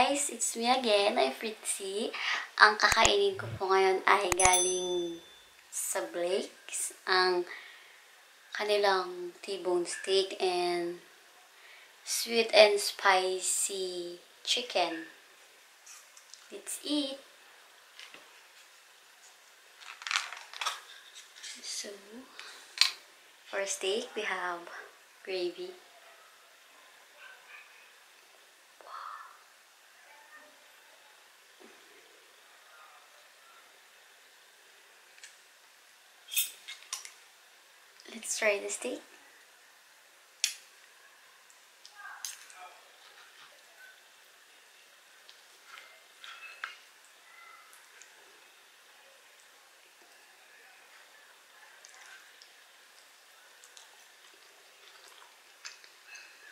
guys! It's me again, I'm Fritzy. Ang kakainin ko po ngayon ay galing sa Blake's. Ang kanilang T-bone steak and sweet and spicy chicken. Let's eat! So, for steak, we have gravy. Try the steak.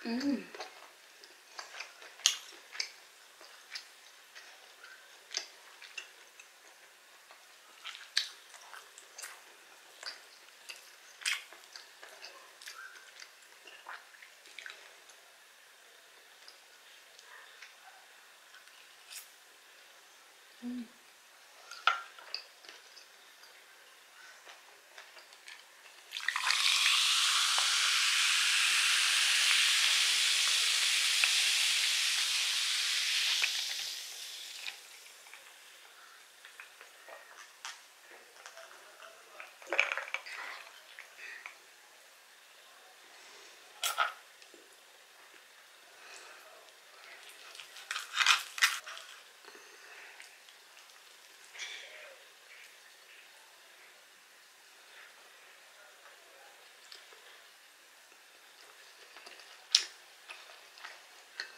Mmm. Mmm.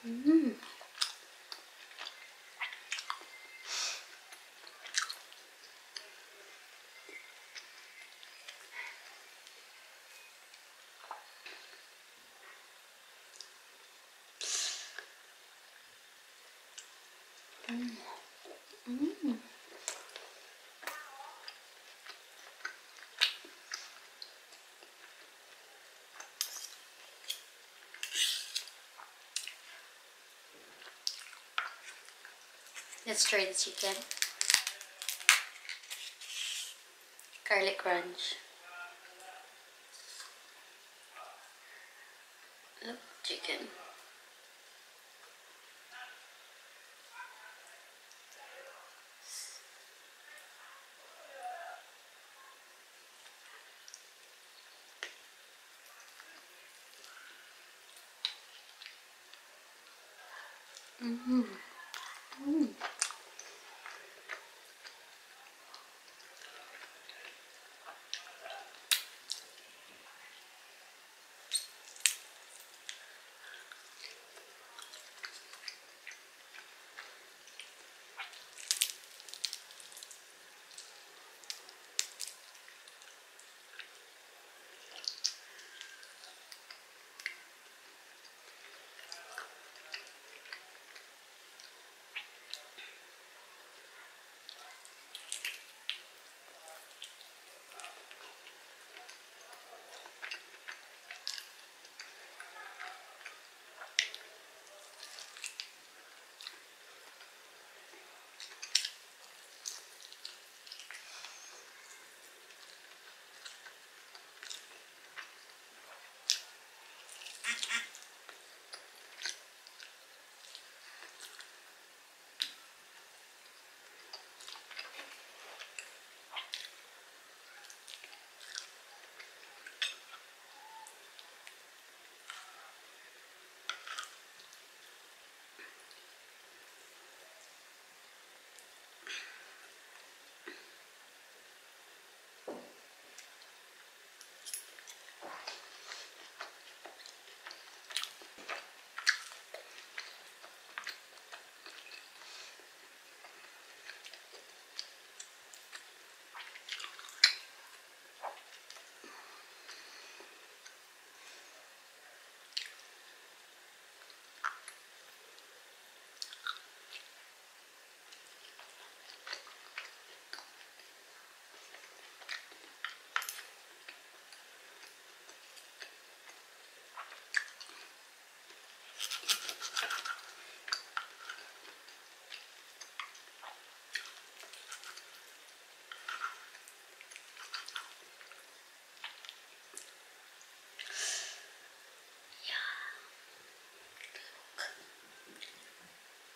Mmm. Let's try the chicken. Garlic crunch. Chicken. Mm-hmm.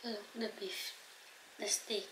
the beef, the steak.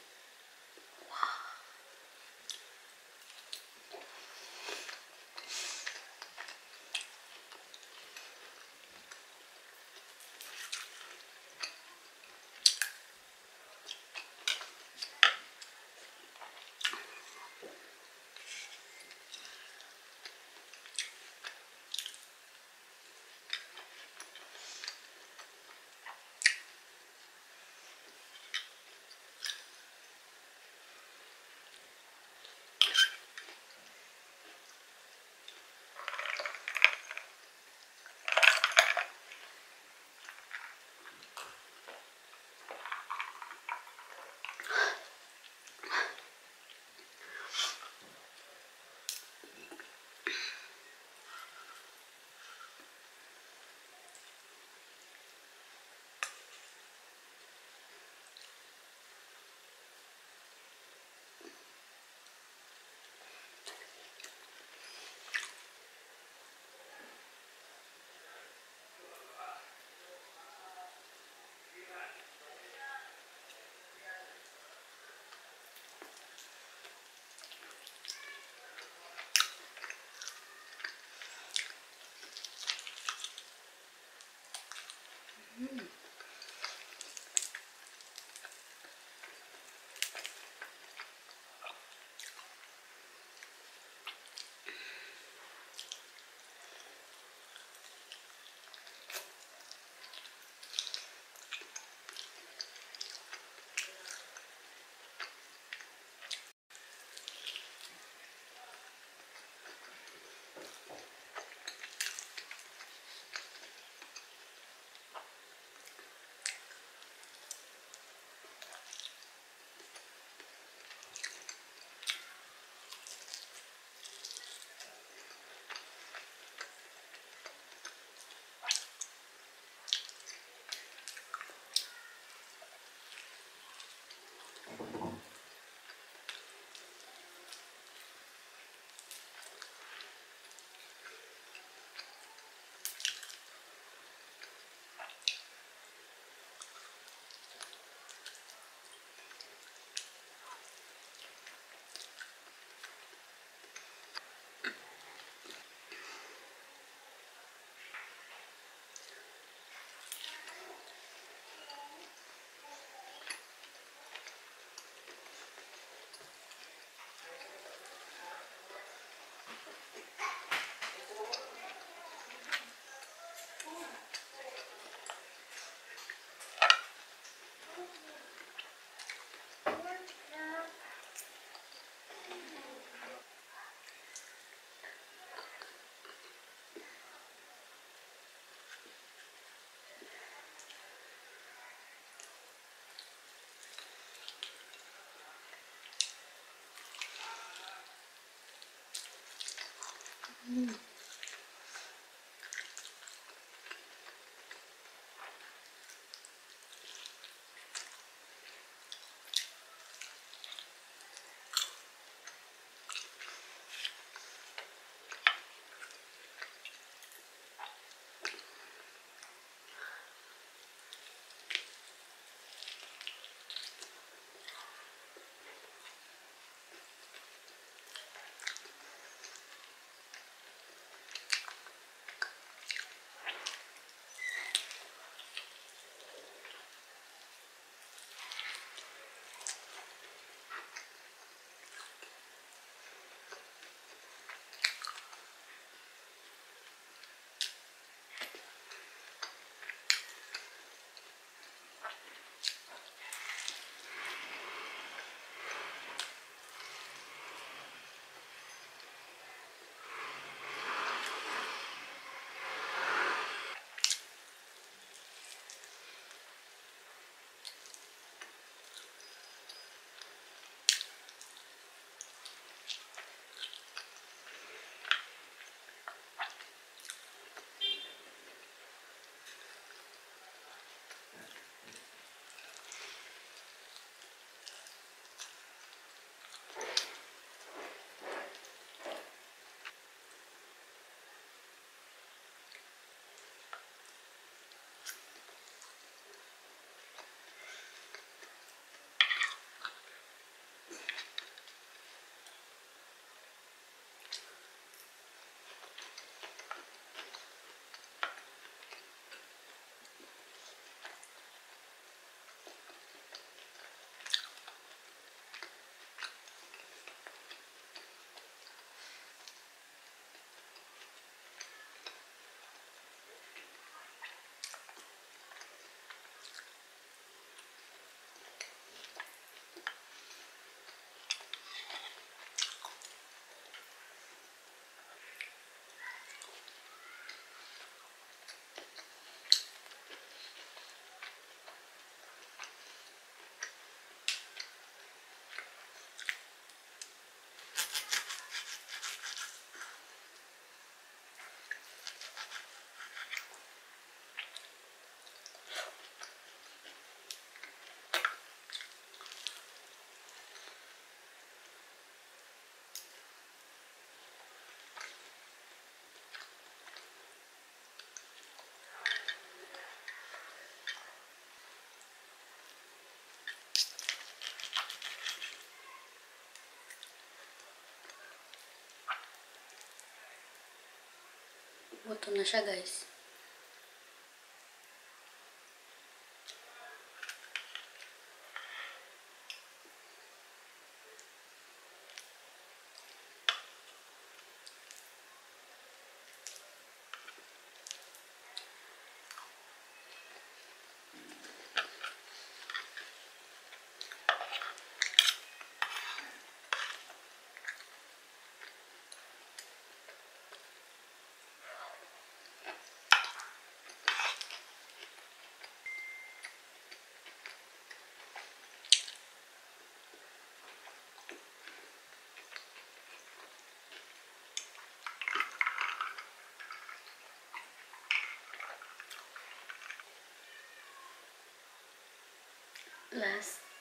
Mm. Buto na siya, guys. Last.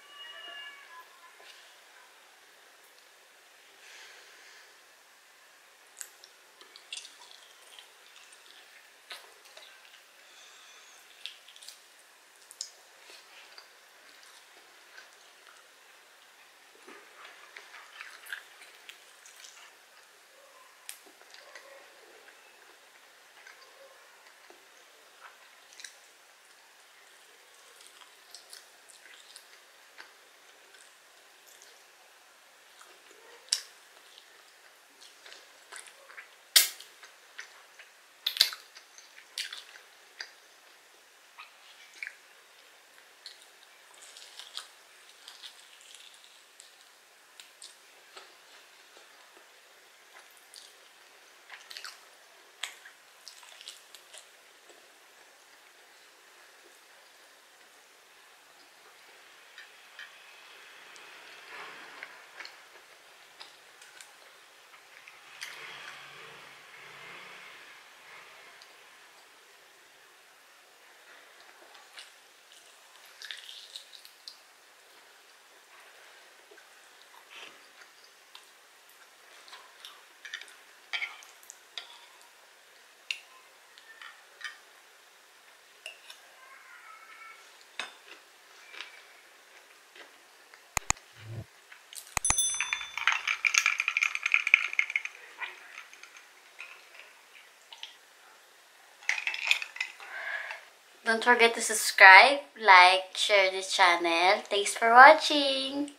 Don't forget to subscribe, like, share this channel. Thanks for watching!